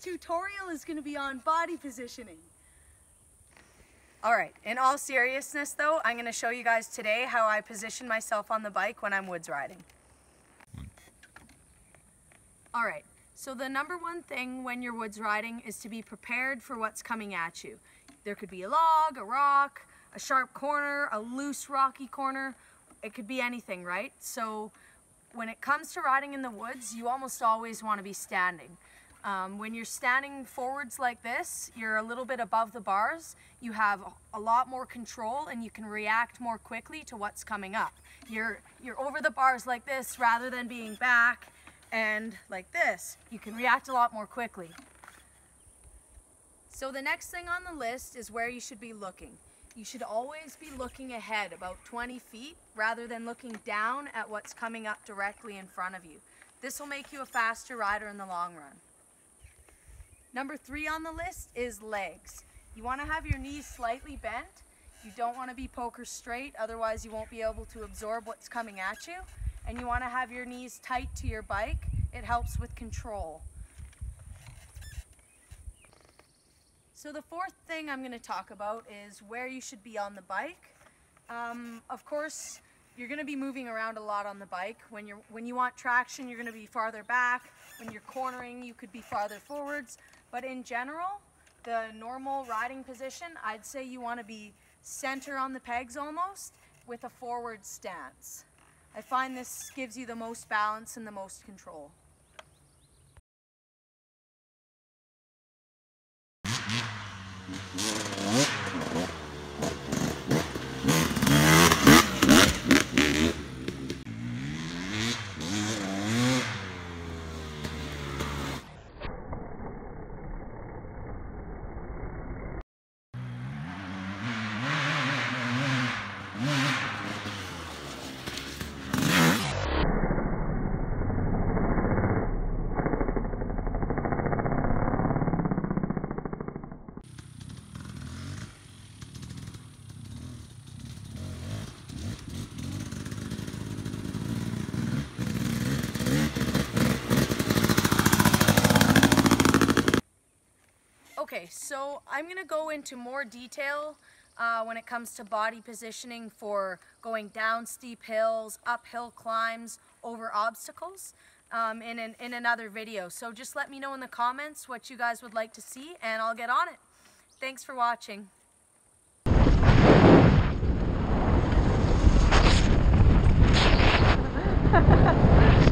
tutorial is going to be on body positioning. All right, in all seriousness though, I'm gonna show you guys today how I position myself on the bike when I'm woods riding. All right, so the number one thing when you're woods riding is to be prepared for what's coming at you. There could be a log, a rock, a sharp corner, a loose rocky corner. It could be anything, right? So when it comes to riding in the woods, you almost always want to be standing. Um, when you're standing forwards like this, you're a little bit above the bars, you have a lot more control and you can react more quickly to what's coming up. You're, you're over the bars like this rather than being back and like this. You can react a lot more quickly. So the next thing on the list is where you should be looking. You should always be looking ahead about 20 feet rather than looking down at what's coming up directly in front of you. This will make you a faster rider in the long run. Number three on the list is legs. You want to have your knees slightly bent. You don't want to be poker straight, otherwise you won't be able to absorb what's coming at you. And you want to have your knees tight to your bike. It helps with control. So the fourth thing I'm going to talk about is where you should be on the bike. Um, of course, you're going to be moving around a lot on the bike. When, you're, when you want traction, you're going to be farther back. When you're cornering, you could be farther forwards. But in general, the normal riding position, I'd say you want to be center on the pegs almost with a forward stance. I find this gives you the most balance and the most control. Música Okay, so I'm gonna go into more detail uh, when it comes to body positioning for going down steep hills, uphill climbs, over obstacles um, in, an, in another video. So just let me know in the comments what you guys would like to see and I'll get on it. Thanks for watching.